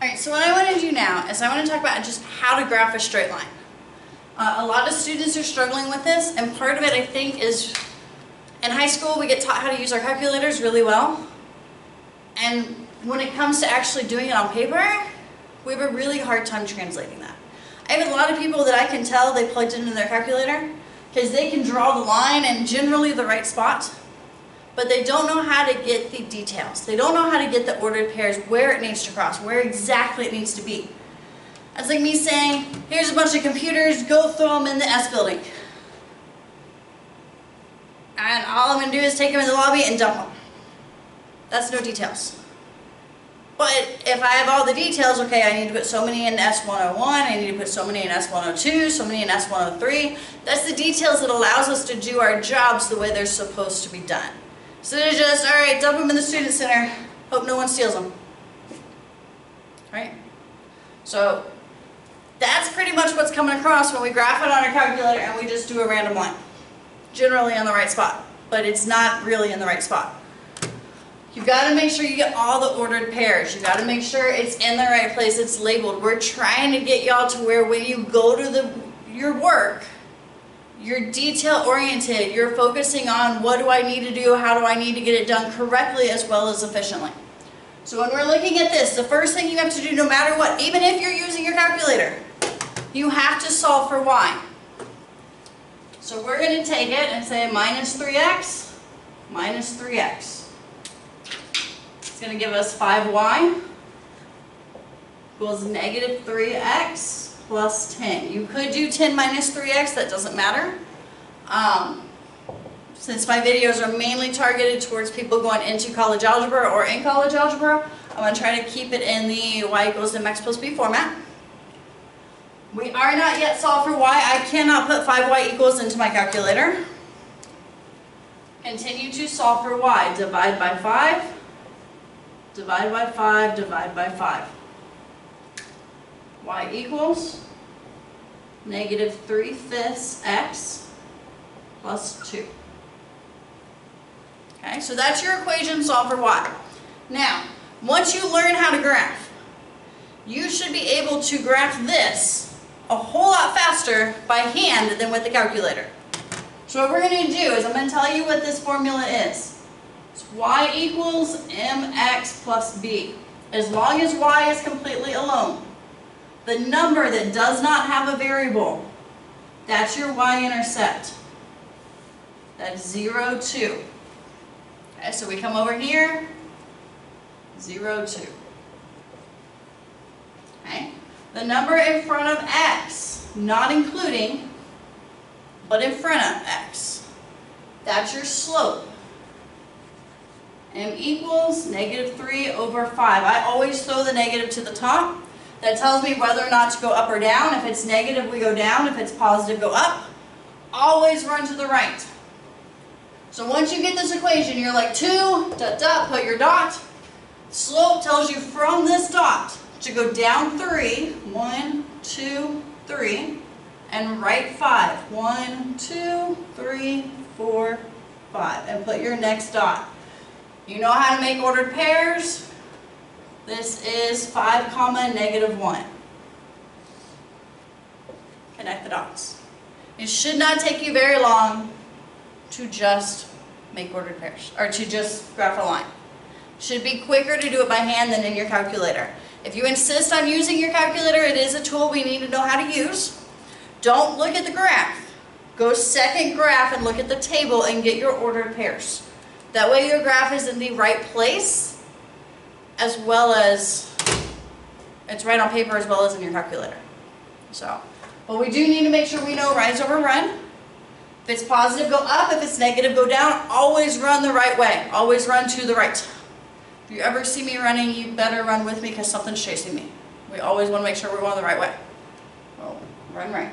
Alright, so what I want to do now is I want to talk about just how to graph a straight line. Uh, a lot of students are struggling with this, and part of it I think is in high school we get taught how to use our calculators really well. And when it comes to actually doing it on paper, we have a really hard time translating that. I have a lot of people that I can tell they plugged into their calculator because they can draw the line in generally the right spot, but they don't know how to get the details. They don't know how to get the ordered pairs, where it needs to cross, where exactly it needs to be. That's like me saying, here's a bunch of computers, go throw them in the S building. And all I'm going to do is take them in the lobby and dump them. That's no details. But if I have all the details, okay, I need to put so many in S101, I need to put so many in S102, so many in S103. That's the details that allows us to do our jobs the way they're supposed to be done. So they're just, all right, dump them in the student center, hope no one steals them. Right? So that's pretty much what's coming across when we graph it on our calculator and we just do a random line. Generally on the right spot, but it's not really in the right spot. You've got to make sure you get all the ordered pairs. You've got to make sure it's in the right place, it's labeled. We're trying to get y'all to where when you go to the your work, you're detail oriented, you're focusing on what do I need to do, how do I need to get it done correctly as well as efficiently. So when we're looking at this, the first thing you have to do no matter what, even if you're using your calculator, you have to solve for y. So we're going to take it and say minus 3x minus 3x. It's going to give us 5y equals negative 3x plus 10. You could do 10 minus 3x, that doesn't matter. Um, since my videos are mainly targeted towards people going into college algebra or in college algebra, I'm going to try to keep it in the y equals mx plus b format. We are not yet solved for y. I cannot put 5y equals into my calculator. Continue to solve for y. Divide by 5 divide by 5, divide by 5. y equals negative 3 fifths x plus 2. Okay, so that's your equation solved for y. Now, once you learn how to graph, you should be able to graph this a whole lot faster by hand than with the calculator. So what we're going to do is I'm going to tell you what this formula is It's y equals mx plus b. As long as y is completely alone. The number that does not have a variable, that's your y-intercept. That's 0, 2. Okay, so we come over here, 0, 2. Okay? The number in front of x, not including, but in front of x, that's your slope m equals negative 3 over 5. I always throw the negative to the top. That tells me whether or not to go up or down. If it's negative, we go down. If it's positive, go up. Always run to the right. So once you get this equation, you're like 2, dot, dot, put your dot. Slope tells you from this dot to go down 3, 1, 2, 3, and right 5. 1, 2, 3, 4, 5. And put your next dot. You know how to make ordered pairs? This is 5 comma negative 1. Connect the dots. It should not take you very long to just make ordered pairs, or to just graph a line. Should be quicker to do it by hand than in your calculator. If you insist on using your calculator, it is a tool we need to know how to use. Don't look at the graph. Go second graph and look at the table and get your ordered pairs. That way your graph is in the right place as well as it's right on paper as well as in your calculator. So, but we do need to make sure we know rise over run. If it's positive, go up. If it's negative, go down. Always run the right way. Always run to the right. If you ever see me running, you better run with me because something's chasing me. We always want to make sure we're going the right way. Well, run right.